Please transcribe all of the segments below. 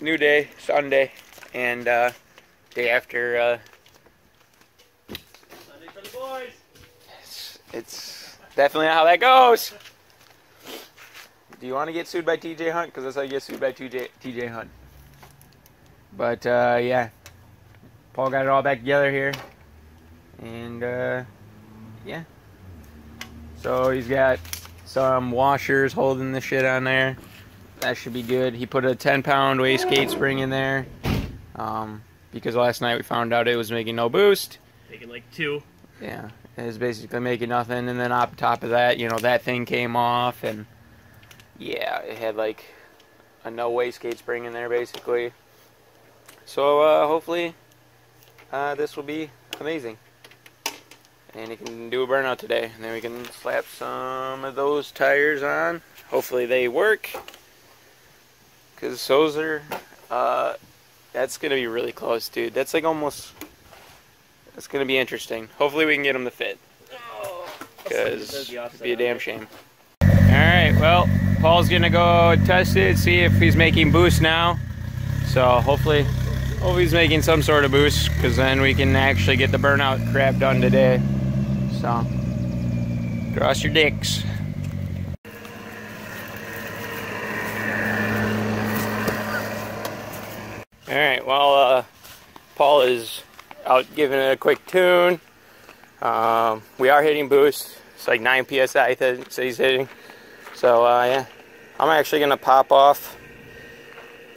new day, Sunday, and uh, day after. Uh, Sunday for the boys. it's, it's definitely not how that goes. Do you want to get sued by TJ Hunt? Because that's how you get sued by TJ, TJ Hunt. But uh, yeah, Paul got it all back together here, and uh, yeah. So he's got some washers holding the shit on there. That should be good. He put a 10 pound wastegate spring in there um, because last night we found out it was making no boost. Taking like two. Yeah, it was basically making nothing. And then on top of that, you know, that thing came off and yeah, it had like a no wastegate spring in there basically. So uh, hopefully uh, this will be amazing. And he can do a burnout today. And then we can slap some of those tires on. Hopefully they work. Because are, uh, that's going to be really close, dude. That's like almost, that's going to be interesting. Hopefully we can get them to fit. Because it'd be a damn shame. Alright, well, Paul's going to go test it, see if he's making boost now. So hopefully, hopefully he's making some sort of boost. Because then we can actually get the burnout crap done today. So, cross your dicks. Alright, well, uh, Is out giving it a quick tune. Um, we are hitting boost. It's like 9 psi, so he's hitting. So, uh, yeah, I'm actually to pop off.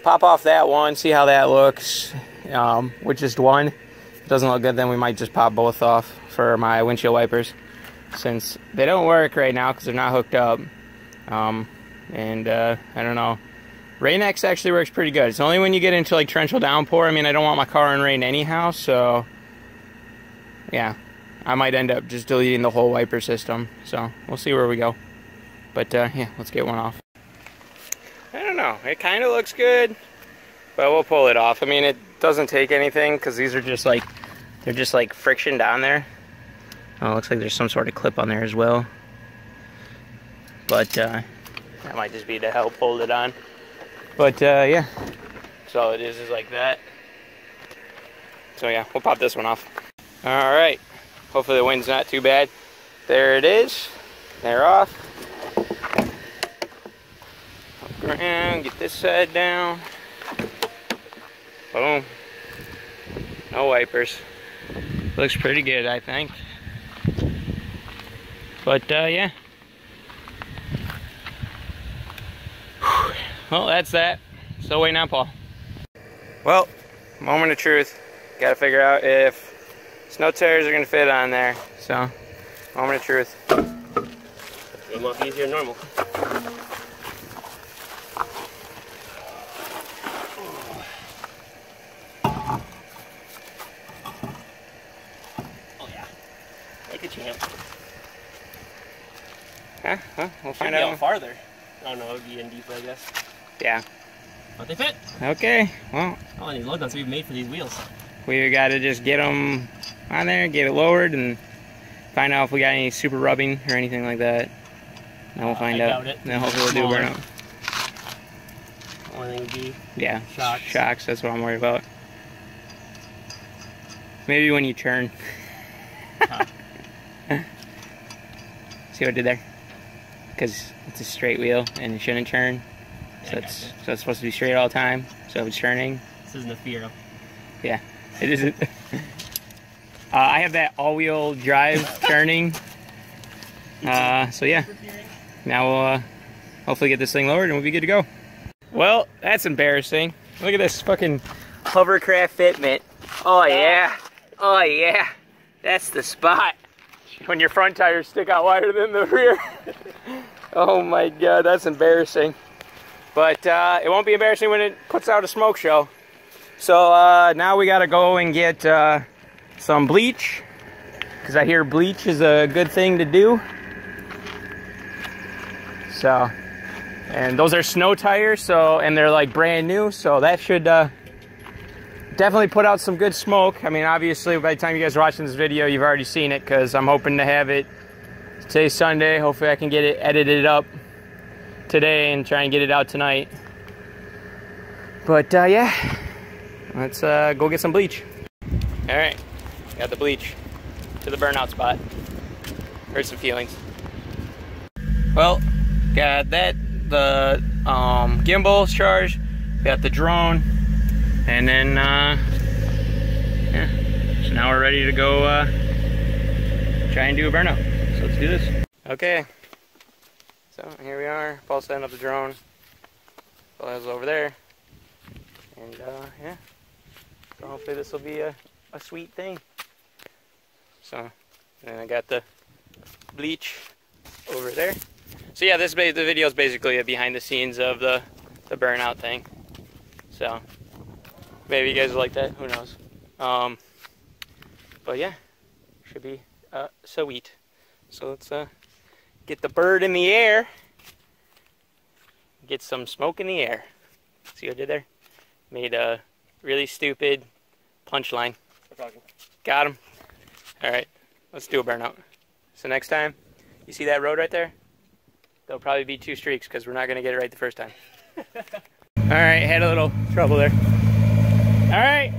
Pop off that one, see how that looks. Um, with just one. It doesn't look good, then we might just pop both off for my windshield wipers. Since they don't work right now because they're not hooked up. Um, and, uh, I don't know. Rain-X actually works pretty good. It's only when you get into like torrential downpour. I mean, I don't want my car in rain anyhow, so yeah, I might end up just deleting the whole wiper system. So we'll see where we go. But uh, yeah, let's get one off. I don't know. It kind of looks good, but we'll pull it off. I mean, it doesn't take anything because these are just like they're just like friction down there. Oh, looks like there's some sort of clip on there as well. But uh, that might just be to help hold it on. But uh, yeah, so it is is like that. So yeah, we'll pop this one off. All right, hopefully the wind's not too bad. There it is. They're off. Look around, get this side down. Boom. No wipers. Looks pretty good, I think. But uh, yeah. Well, that's that. Still waiting on Paul. Well, moment of truth. Got to figure out if snow tires are going to fit on there. So, moment of truth. Came off easier than normal. Oh yeah. Like a champ. Huh? Huh? We'll Should find be out out. farther. Oh no, it would be in deeper, I guess. Yeah. But they fit. Okay. Well, Oh, and these load nuts we've made for these wheels. we got to just get them on there, get it lowered, and find out if we got any super rubbing or anything like that. Then we'll Uh, find I out. doubt it. Then hopefully we'll do a burnout. Only thing would be Yeah. Shocks. Shocks. That's what I'm worried about. Maybe when you turn. Huh. See what I did there? Because it's a straight wheel and it shouldn't turn. So it's so it's supposed to be straight all the time. So if it's turning, This isn't a Fiero. Yeah, it isn't. uh, I have that all-wheel drive turning. Uh, so yeah, now we'll uh, hopefully get this thing lowered and we'll be good to go. Well, that's embarrassing. Look at this fucking hovercraft fitment. Oh yeah, oh yeah, that's the spot. When your front tires stick out wider than the rear. oh my god, that's embarrassing. But uh, it won't be embarrassing when it puts out a smoke show. So uh, now we gotta go and get uh, some bleach. Because I hear bleach is a good thing to do. So, and those are snow tires, so, and they're like brand new, so that should uh, definitely put out some good smoke. I mean, obviously, by the time you guys are watching this video, you've already seen it, because I'm hoping to have it today's Sunday. Hopefully, I can get it edited up today and try and get it out tonight. But uh, yeah, let's uh, go get some bleach. All right, got the bleach to the burnout spot. Hurt some feelings. Well, got that, the um, gimbal's charged, got the drone, and then, uh, yeah, so now we're ready to go uh, try and do a burnout. So let's do this. Okay, here we are, Paul setting up the drone. Paul has over there. And uh, yeah, so hopefully this will be a, a sweet thing. So, and I got the bleach over there. So yeah, this the video is basically a behind the scenes of the the burnout thing. So maybe you guys will like that. Who knows? Um, but yeah, should be uh, sweet. So let's uh, get the bird in the air. Get some smoke in the air. See what I did there? Made a really stupid punchline. Got him. All right, let's do a burnout. So next time, you see that road right there? There'll probably be two streaks because we're not going to get it right the first time. All right, had a little trouble there. All right.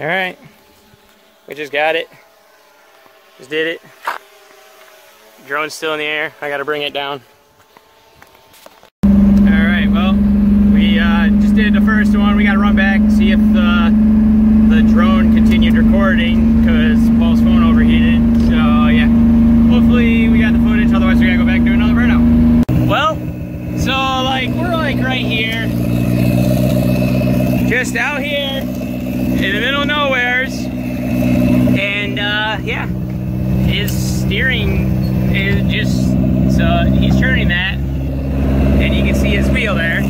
All right, we just got it. Just did it. Drone's still in the air. I gotta bring it down. All right, well, we uh, just did the first one. We gotta run back, see if the, the drone continued recording because Paul's phone overheated. So yeah, hopefully we got the footage. Otherwise we gotta go back and do another burnout. Well, so like, we're like right here. Just out here in the middle of nowheres and yeah. His steering is just so he's turning that and you can see his wheel there.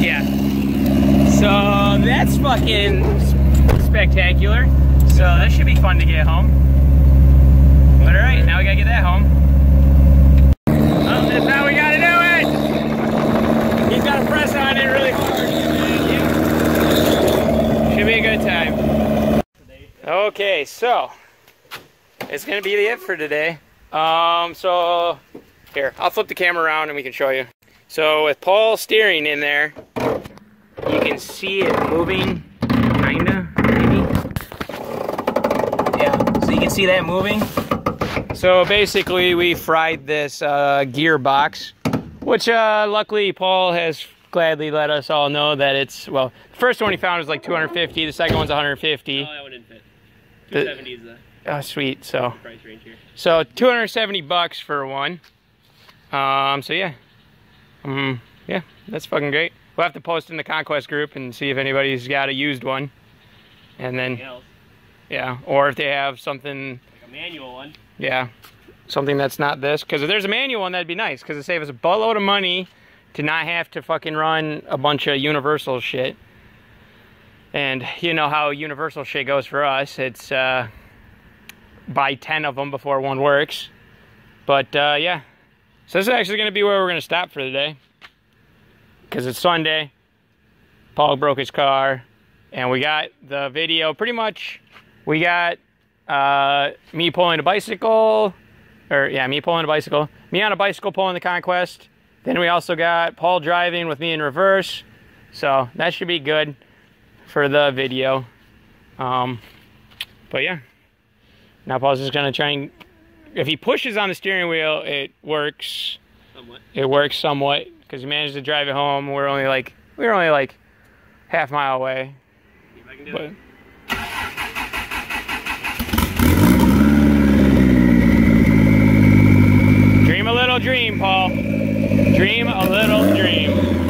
Yeah. So that's fucking spectacular. So that should be fun to get home but all right now we gotta get that home well, that's how we gotta do it He's got to press on it really hard. Yeah. Should be a good time. Okay, so it's gonna be the it for today. Um, so here, I'll flip the camera around and we can show you. So with Paul steering in there, you can see it moving, kinda, maybe. Yeah, so you can see that moving. So basically, we fried this uh, gearbox which uh, luckily Paul has gladly let us all know that it's well. The first one he found was like 250. The second one's 150. Oh, that one didn't fit. 270 is the Oh, sweet. So price range here. so 270 bucks for one. Um. So yeah. Um. Yeah, that's fucking great. We'll have to post in the conquest group and see if anybody's got a used one, and then yeah, or if they have something. Like a manual one. Yeah, something that's not this. Because if there's a manual one, that'd be nice. Because it saves us a buttload of money to not have to fucking run a bunch of Universal shit. And you know how Universal shit goes for us. It's uh, buy 10 of them before one works. But uh, yeah. So this is actually going to be where we're going to stop for the day. Because it's Sunday. Paul broke his car. And we got the video pretty much. We got uh, me pulling a bicycle. Or yeah, me pulling a bicycle. Me on a bicycle pulling the Conquest. Then we also got Paul driving with me in reverse. So that should be good for the video. Um, but yeah, now Paul's just gonna try and, if he pushes on the steering wheel, it works. Somewhat. It works somewhat because he managed to drive it home. We're only like, we're only like half mile away. but. Dream a little dream, Paul. Dream a little dream.